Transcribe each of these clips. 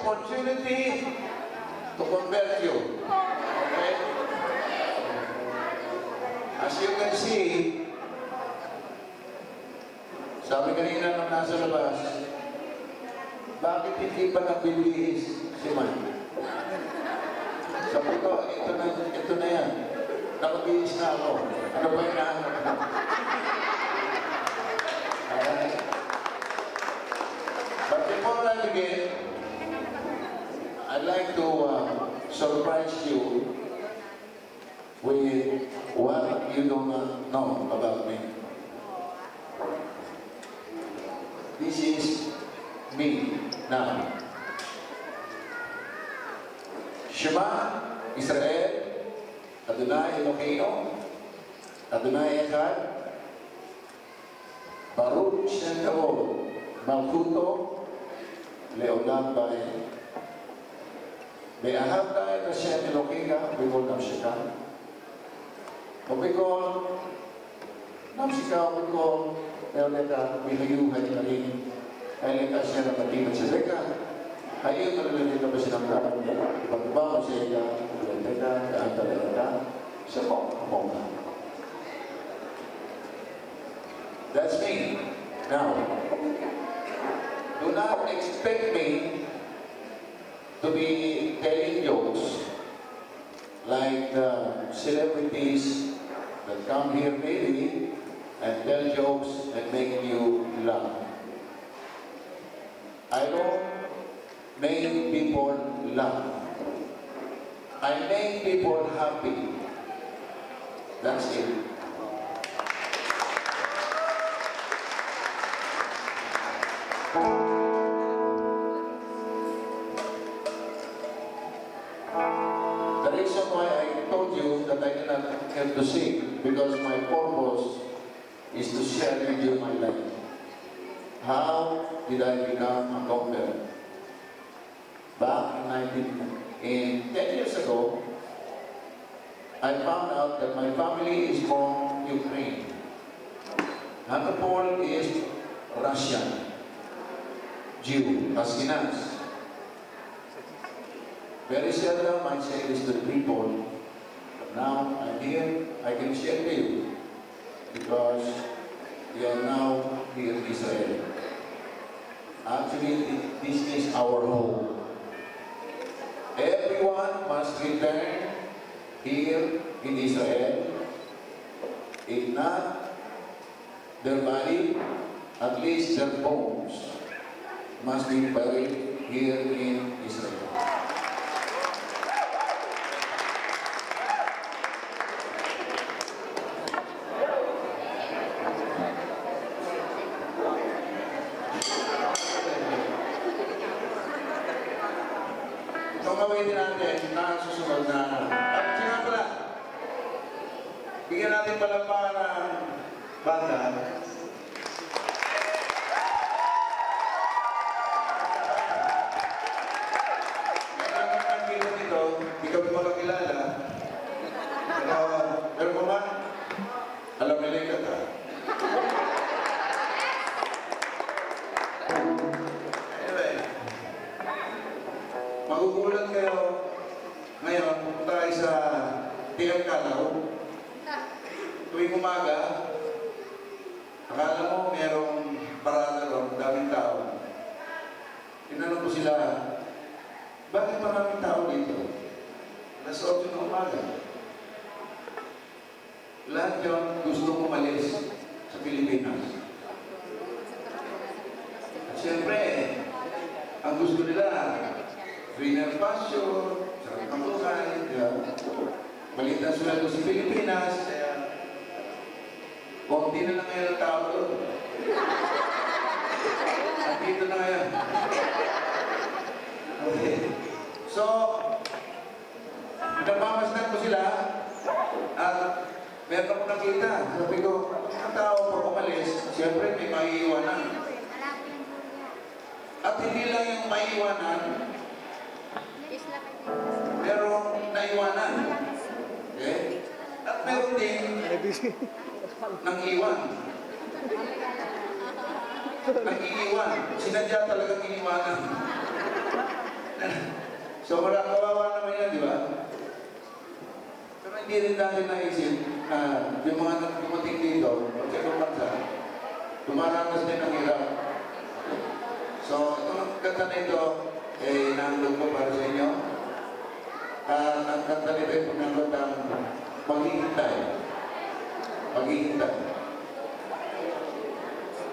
opportunity to convert you. Okay? As you can see, sabi kanina nung nasa labas, bakit hindi pa nabilis si Mike? Sabi ko, ito na, ito na yan. Nakabihis na ako. Ano ba yung nahanap like to uh, surprise you with what you do not know about me. This is me now. Shema Israel, Adonai Eloheinu, Adonai Echad, Baruch Shem Kavod, Malchuto, Leolam Bae. ואהבת את השם אלוקיך בכל נפשך ובכל נפשך ובכל אהלך בחיוב האלוהים האלה אשר נתתי בצדקה האם נלמדת בשנתך בדבר שהיית ולתת ואהבת לרעך שמו כמוך That's me. Now, do not expect me to be telling jokes like the celebrities that come here maybe and tell jokes and make you laugh. I don't make people laugh. I make people happy. That's it. Is to share with you my life. How did I become a convert? Back in 19, in 10 years ago, I found out that my family is from Ukraine. Anatol is Russian, Jew, Ashkenaz. Very seldom I say this to people, but now I'm here, I can share with you, because we are now here in Israel. Actually, this is our home. Everyone must return here in Israel. If not, their body, at least their bones, must be buried here in Israel.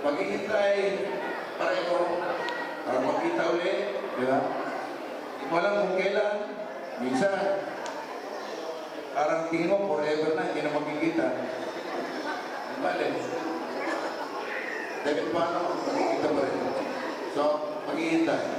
Magiging try pareho para makita ulit, di ba? Hindi mo alam kung kailan, minsan, parang tingin mo forever na, hindi na makikita. Bale. Dahil paano, makikita pa rin. So, maghihintay.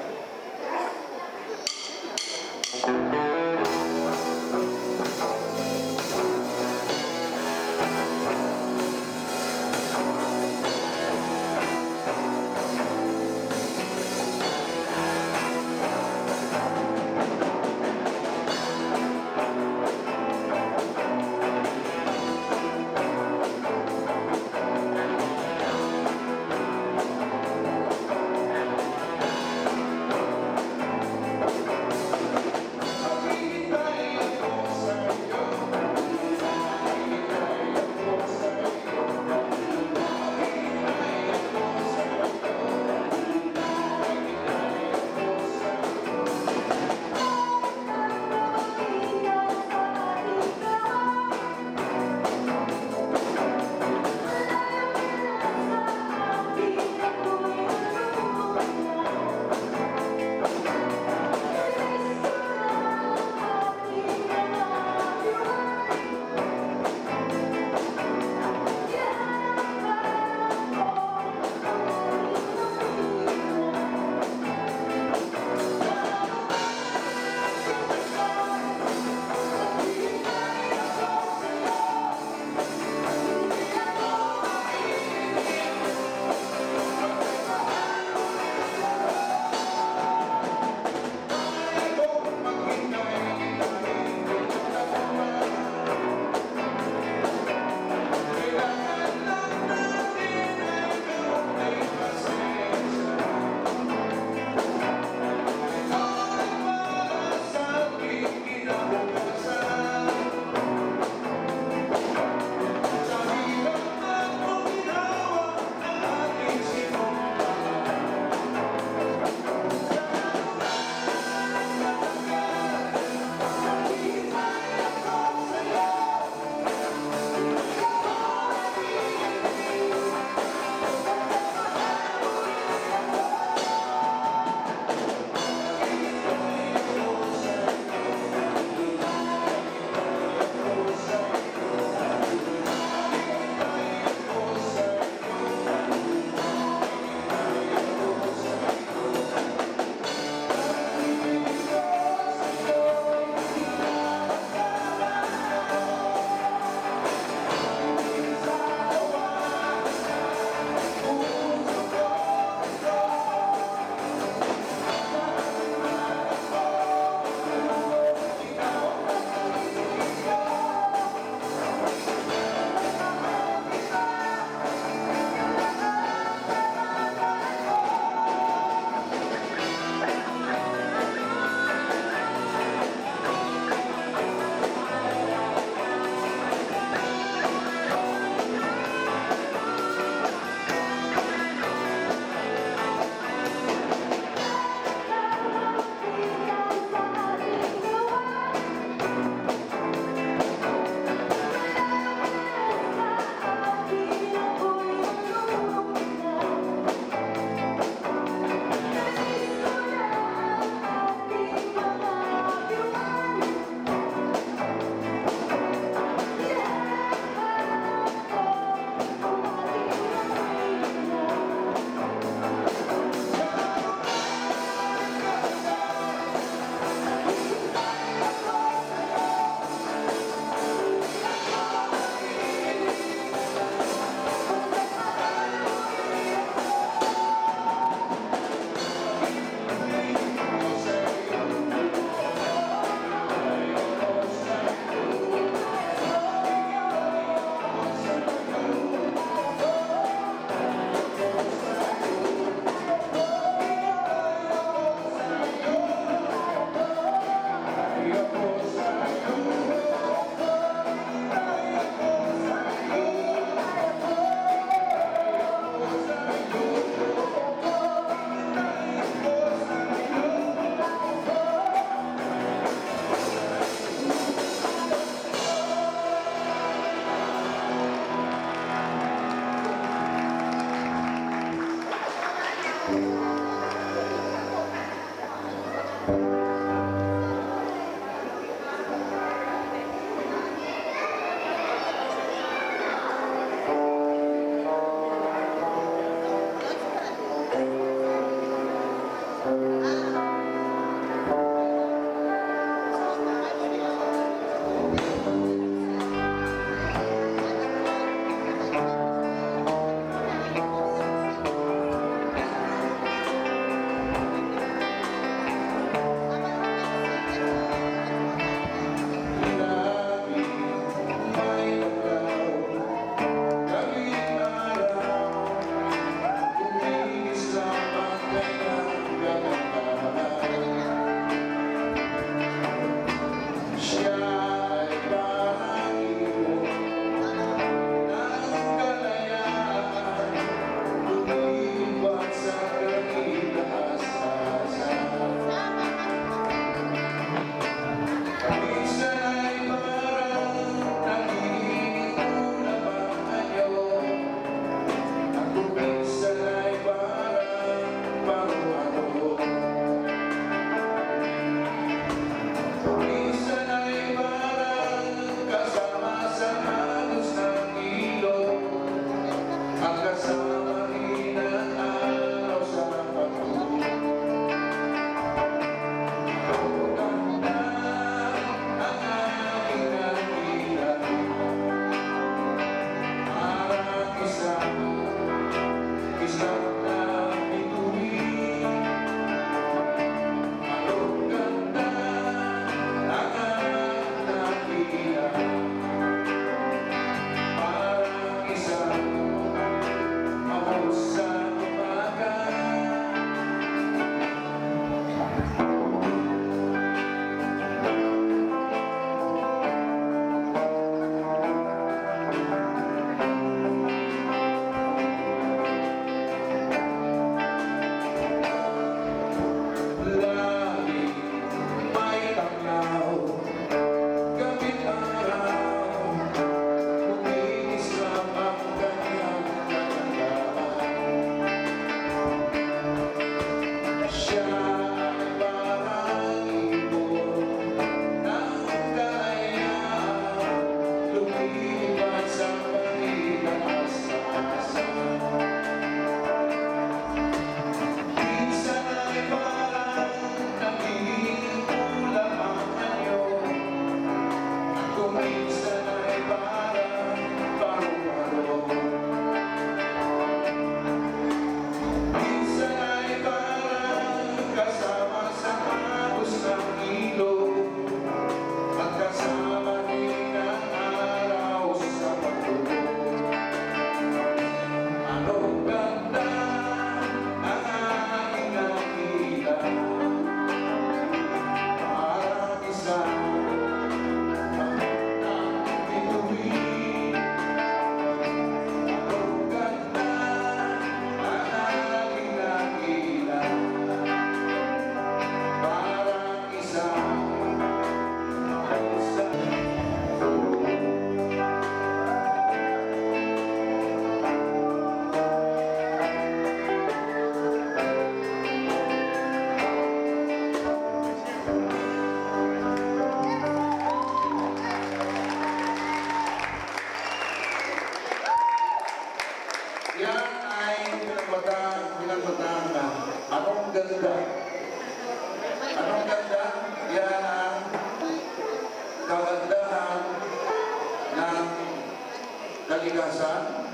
Kalikasan,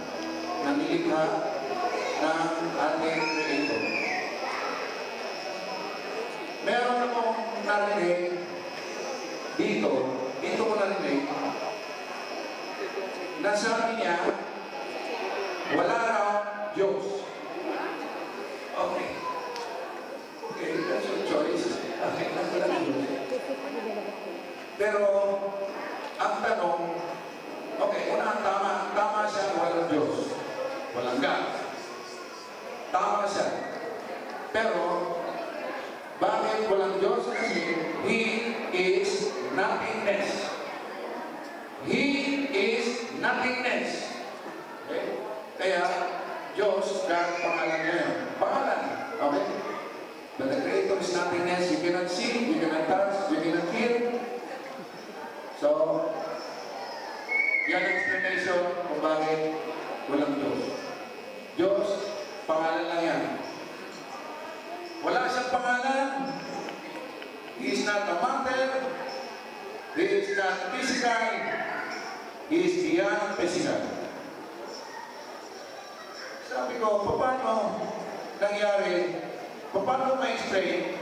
ng likha ng ating Creator. Meron akong narinig dito, dito ko narinig, na sabi niya, wala raw Diyos. Okay. Okay, that's your choice. Okay, wala Diyos. Pero, ang tanong, Okay, una, tama, tama siya, walang Diyos. Walang God. Tama siya. Pero, bakit walang Diyos? Kasi He is nothingness. He is nothingness. Okay? Kaya, Diyos, God, pangalan niya yun. Pangalan. Okay? But the Creator is nothingness. You cannot see, you cannot touch, you cannot hear. So, yan ang explanation kung bakit walang Diyos. Diyos, pangalan lang yan. Wala siyang pangalan. He is not a matter. He is not physical. He is beyond physical. Sabi ko, paano nangyari? Paano ma-explain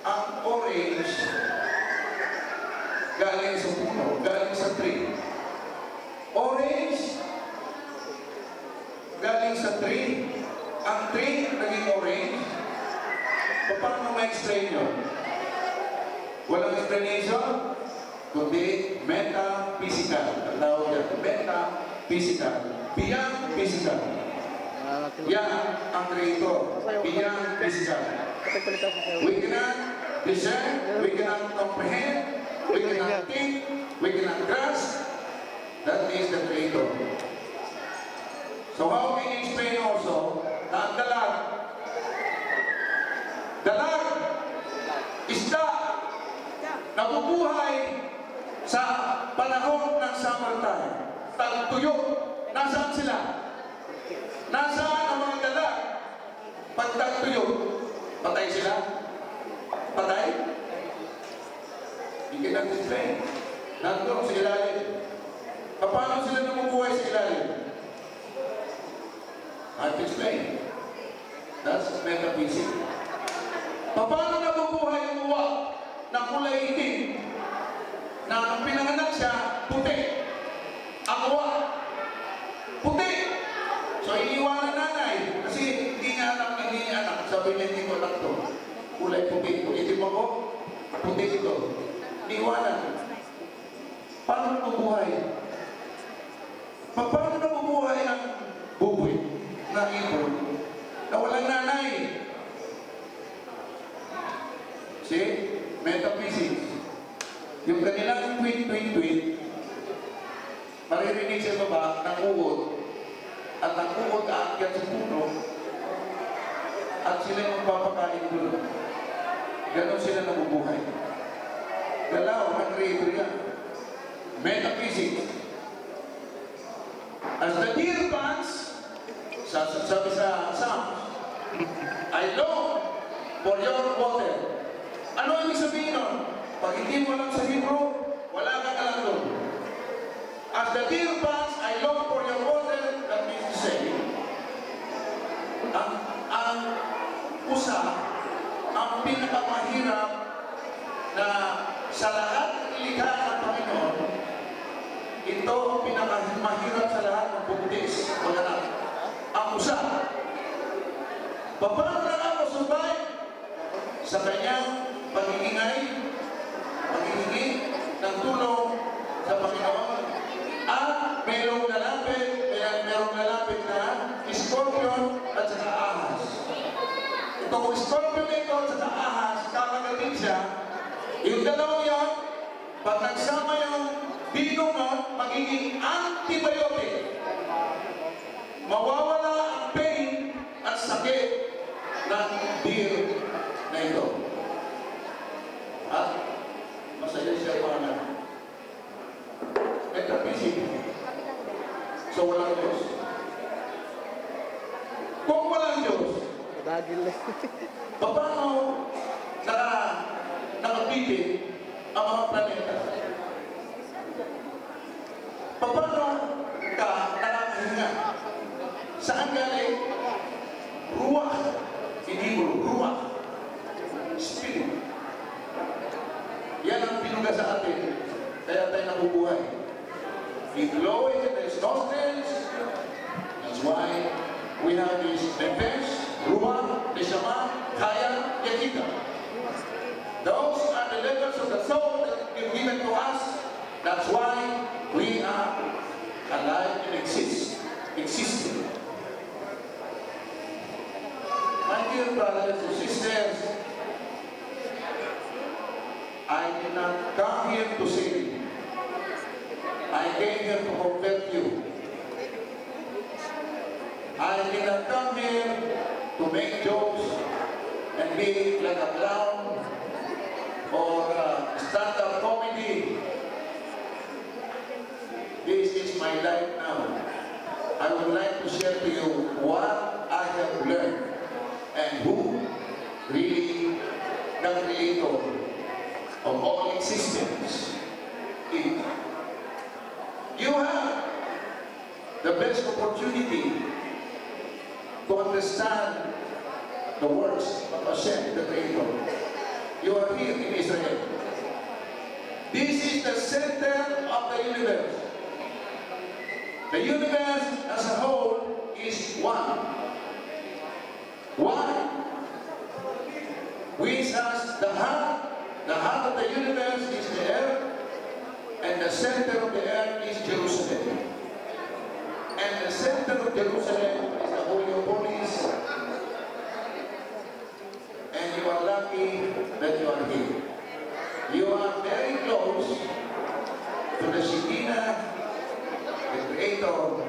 ang orange galing sa puno, galing sa tree? Orange galing sa tree. Ang tree naging orange. Paano ma-explain yun? Walang explanation, kundi metaphysical. Ang tawag yan, metaphysical. Beyond physical. Yan ang creator. Beyond physical. We cannot discern, we cannot comprehend, we cannot think, we cannot grasp. That is the creator. So how can you explain also na ang dalag, dalag, isda, nabubuhay sa panahon ng summertime. Tagtuyok, nasaan sila? Nasaan ang mga dalag? Pag tagtuyok, patay sila? Patay? Hindi ka explain. Nandun sa ilalim. Paano sila namubuhay sa ilalim? I've explained. That's metaphysics. Paano nabubuhay ang uwak na kulay itim na ang pinanganak siya, puti. Ang uwak, puti. So iniwanan nanay kasi hindi niya anak, hindi niya anak. Sabi niya, hindi ko anak to. Kulay puti. Kung itim ako, puti ito. Iniwanan. Paano nabubuhay? Pa- Paano nabubuhay ang buboy na ibon na walang nanay? See? Metaphysics. Yung kanilang tweet-tweet-tweet, maririnig sa baba ng uod at ang uod aakyat sa puno at sila yung magpapakain doon. Ganon sila nabubuhay. Galaw, ang creator yan. Metaphysics. As the deer pants, sa, sa, sabi sa Psalms, I long for your water. Ano ibig sabihin nun? Pag hindi mo alam sa Hebrew, wala kang alam doon. As the deer pants, I long for your water, that means to say, ang, ang usa, ang pinakamahirap na sa lahat ng ilikha ng Panginoon, ito ang pinakamahirap sa lahat ng buntis. Wala Ang usa. Paano na ako survive sa kanyang pagigingay, paghihingi ng tulong sa Panginoon at mayroong lalapit, may mayroong lalapit na scorpion at saka ahas. Itong scorpion ito at saka ahas, kakagating siya, yung dalawang yon, pag nagsama yung binom nun, magiging antibiotic. Mawawala ang pain at sakit ng beer na ito. At masaya siya pa na. Metaphysic. So walang Diyos. Kung walang Diyos, paano naka, nakapipit ang mga planeta? Paano ka nakakahinga? Saan galing? Ruwak. Hindi mo, ruwak. Spirit. Yan ang pinuga sa atin. Kaya tayo nabubuhay. It in his nostrils. That's why we have this nefesh, ruach, neshama, kaya, yakita. Those are the levels of the soul that have given to us. That's why alive and exist, existing. My dear brothers and sisters, I did not come here to sing. You. I came here to convert you. I did not come here to make jokes and be like a clown or uh, stand-up comedy. This is my life now. I would like to share to you what I have learned and who really the Creator of all existence. It. You have the best opportunity to understand the works of Hashem, the Creator. You are here in Israel. This is the center of the universe. The universe as a whole is one. One which has the heart, the heart of the universe is the earth, and the center of the earth is Jerusalem. And the center of Jerusalem is the Holy of Holies. And you are lucky that you are here. You are very close to the Shekinah, Baruch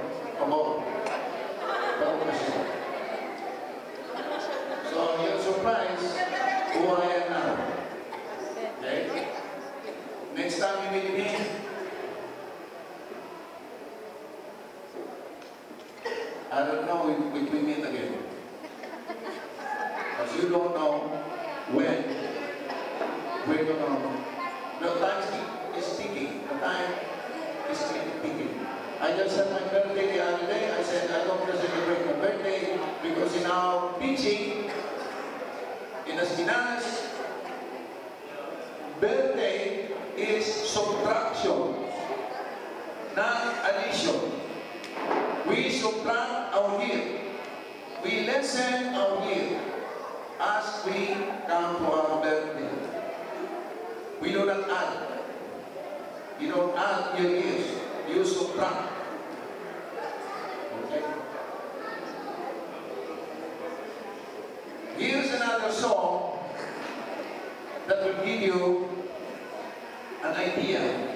Hashem. So you're surprised who I am now. Okay? Next time you meet me, I don't know if, we meet again. Because you don't know when we're gonna. The time is ticking. The time is ticking. I just had my birthday the other day. I said I don't celebrate my birthday because in our teaching, in the Spinas, birthday is subtraction, not addition. We subtract our year. We lessen our year as we come to our birthday. We do not add. You don't add your years. You subtract. Here's another song that will give you an idea.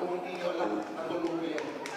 como un día andó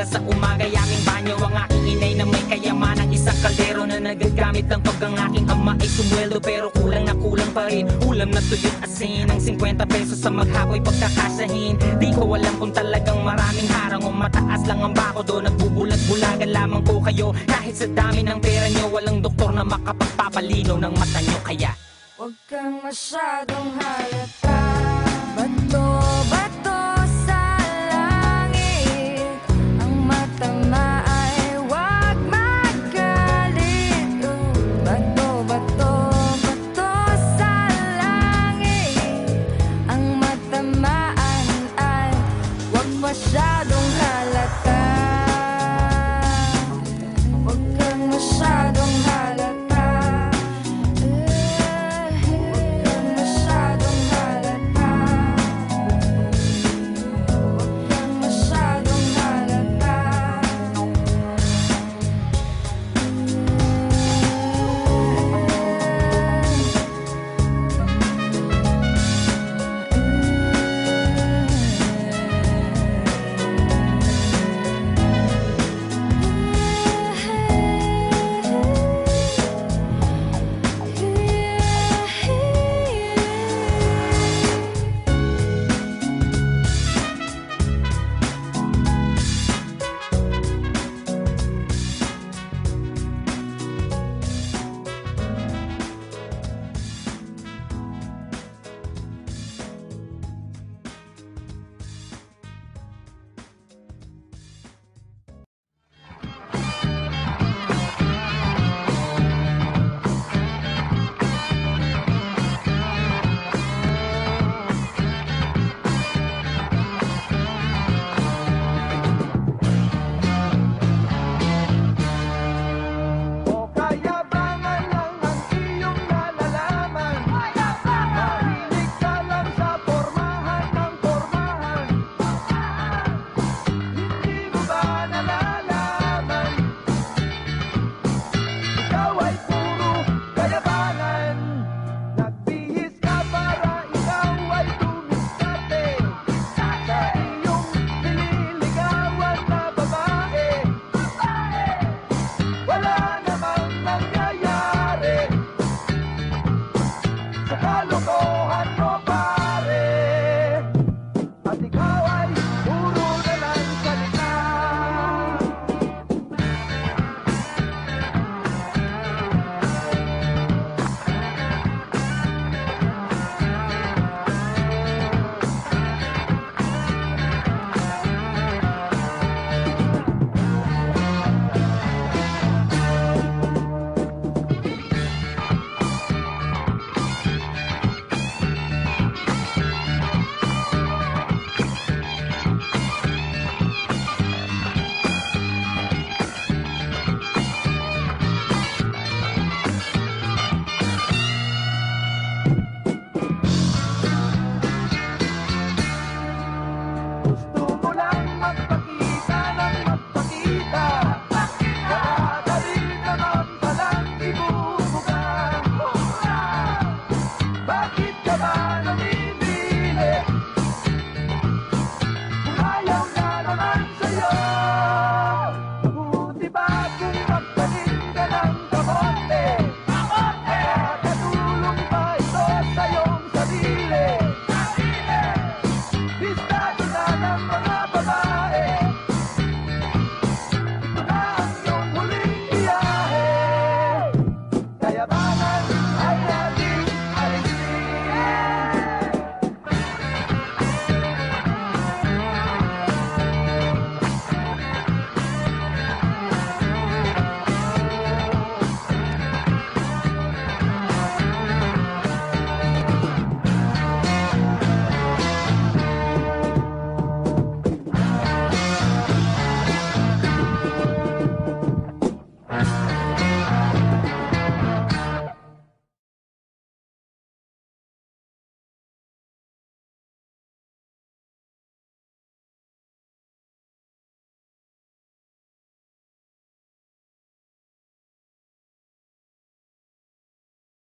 mula sa umaga. Yaking banyo ang aking inay na may kayaman Ang isang kaldero na nagagamit ng pag ang aking ama ay sumweldo Pero kulang na kulang pa rin. Ulam na tuyot asin Ang 50 pesos sa maghapoy pagkakasahin Di ko alam kung talagang maraming harang O mataas lang ang bako. Doon Nagbubulag-bulagan lamang ko kayo. Kahit sa dami ng pera nyo Walang doktor na makapagpapalino ng mata nyo. Kaya Huwag kang masyadong